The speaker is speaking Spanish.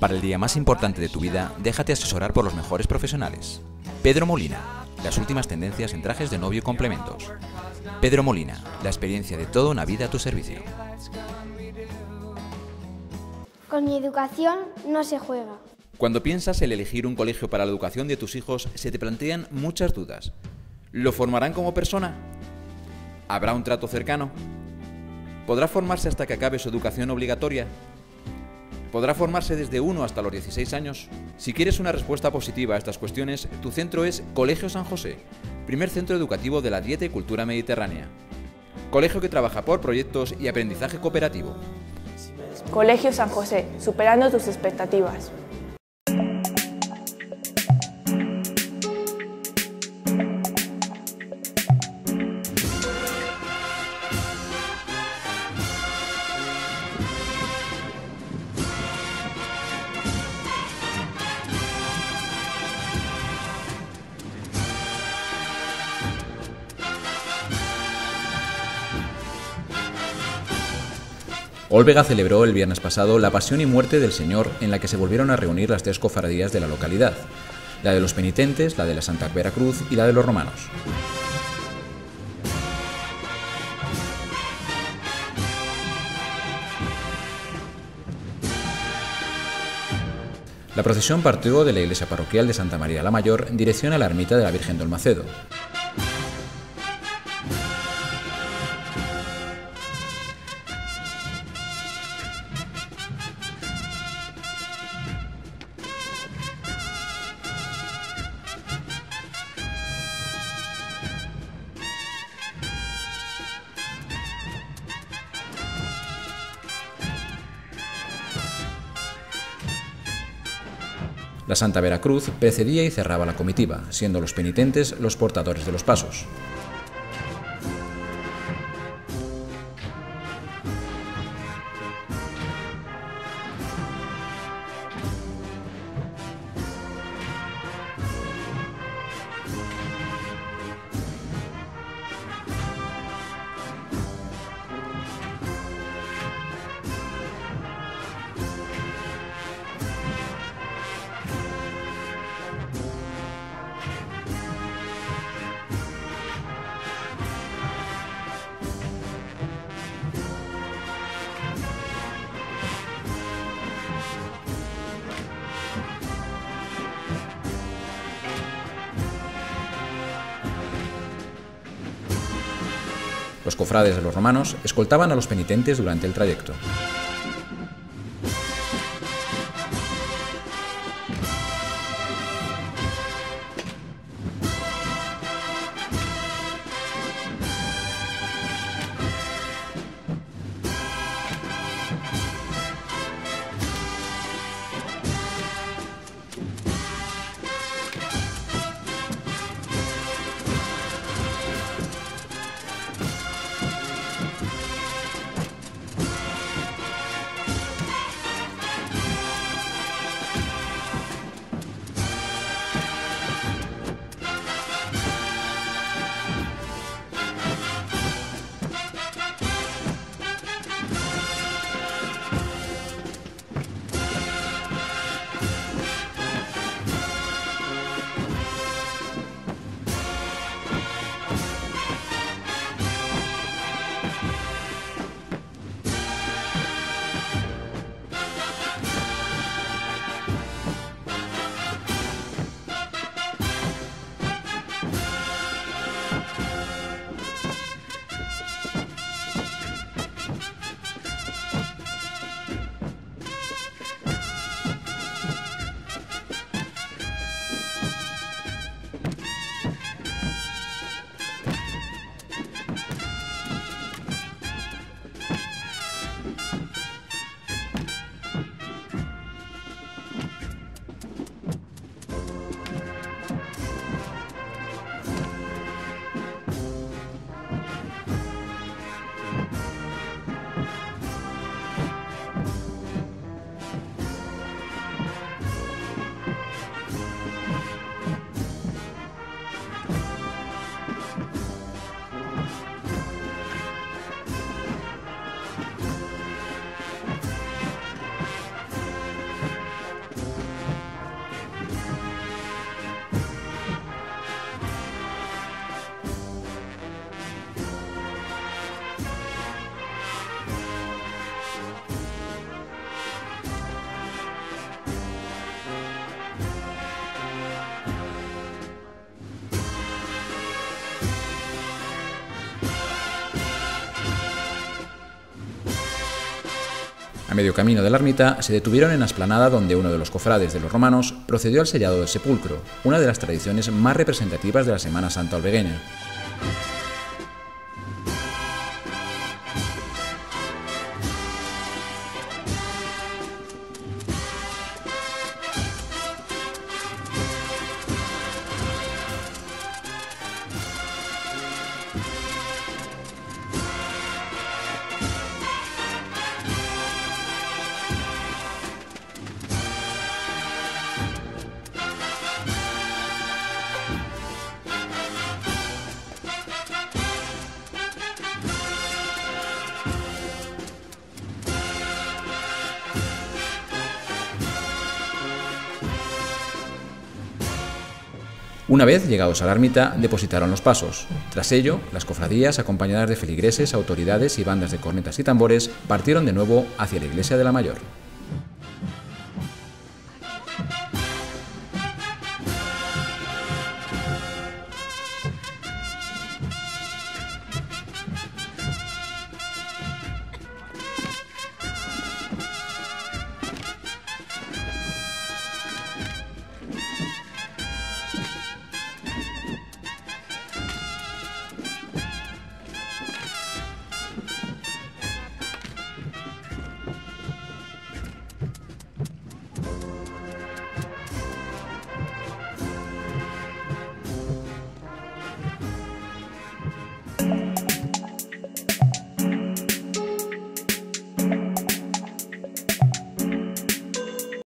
Para el día más importante de tu vida, déjate asesorar por los mejores profesionales. Pedro Molina, las últimas tendencias en trajes de novio y complementos. Pedro Molina, la experiencia de toda una vida a tu servicio. Con mi educación no se juega. Cuando piensas en elegir un colegio para la educación de tus hijos, se te plantean muchas dudas. ¿Lo formarán como persona? ¿Habrá un trato cercano? ¿Podrá formarse hasta que acabe su educación obligatoria? Podrá formarse desde 1 hasta los 16 años. Si quieres una respuesta positiva a estas cuestiones, tu centro es Colegio San José, primer centro educativo de la dieta y cultura mediterránea. Colegio que trabaja por proyectos y aprendizaje cooperativo. Colegio San José, superando tus expectativas. Olvega celebró el viernes pasado la pasión y muerte del Señor en la que se volvieron a reunir las tres cofradías de la localidad, la de los penitentes, la de la Santa Veracruz y la de los romanos. La procesión partió de la iglesia parroquial de Santa María la Mayor dirección a la ermita de la Virgen del Macedo. La Santa Veracruz precedía y cerraba la comitiva, siendo los penitentes los portadores de los pasos. Los cofrades de los romanos escoltaban a los penitentes durante el trayecto. Medio camino de la ermita, se detuvieron en la esplanada donde uno de los cofrades de los romanos procedió al sellado del sepulcro, una de las tradiciones más representativas de la Semana Santa albegueña. Una vez llegados a la ermita, depositaron los pasos. Tras ello, las cofradías, acompañadas de feligreses, autoridades y bandas de cornetas y tambores, partieron de nuevo hacia la iglesia de la Mayor.